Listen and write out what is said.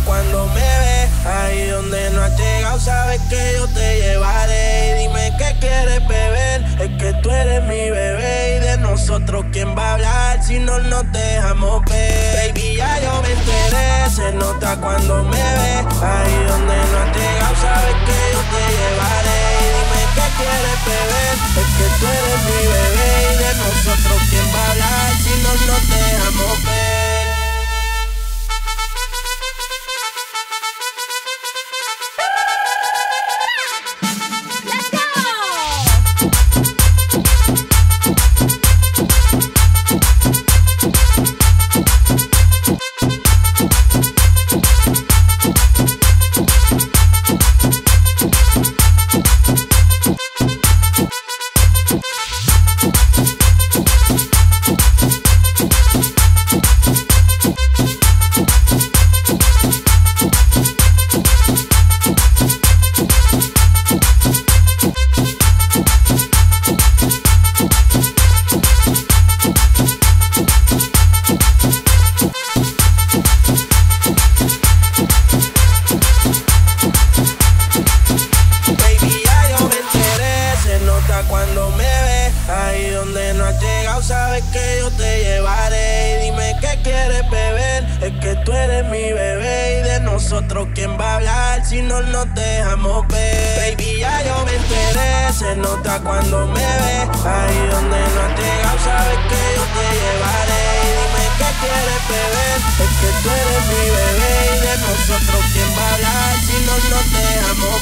cuando me ves. Ahí donde no has llegado, sabes que yo te llevaré. Y dime qué quieres beber, es que tú eres mi bebé. Y de nosotros, ¿quién va a hablar si no nos dejamos ver? Baby, ya yo me enteré, se nota cuando me ves. Has llegado, sabes que yo te llevaré. Y dime qué quieres beber, es que tú eres mi bebé. Y de nosotros, ¿quién va a hablar si no nos dejamos ver? Baby, ya yo me enteré, se nota cuando me ves. Ahí donde no has llegado, sabes que yo te llevaré. Y dime qué quieres beber, es que tú eres mi bebé. Y de nosotros, ¿quién va a hablar si no nos dejamos ver?